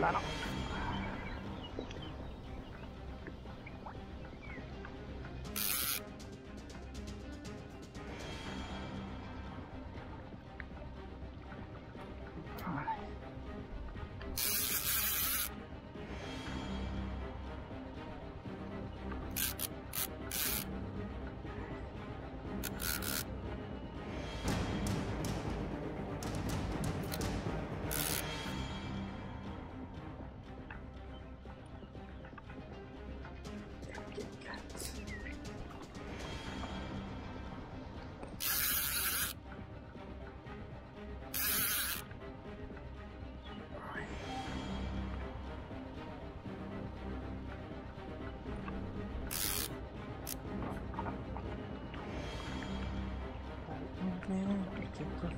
来了。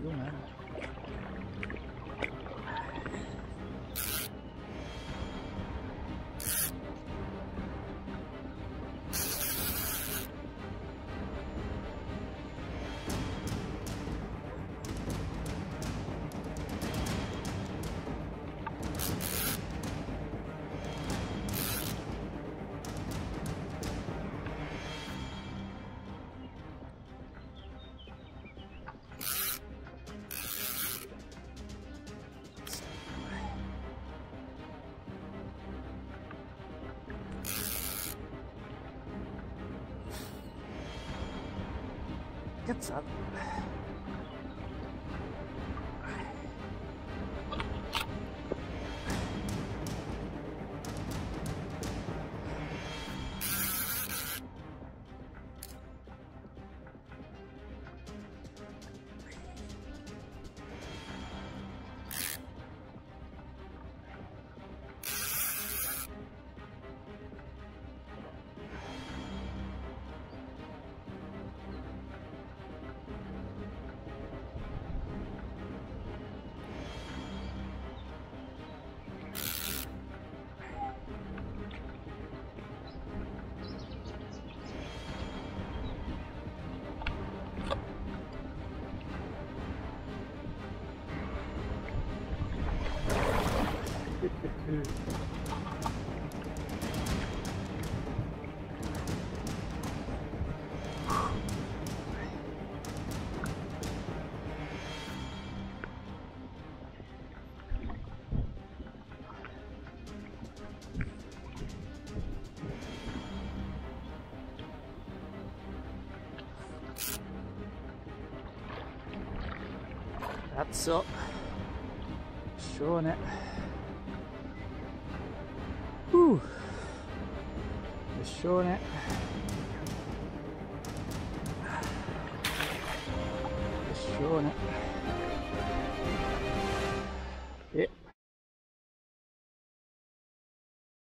不用来了。get up. That's up. Showing it. Whew. Just showing it. Just showing it. Yep.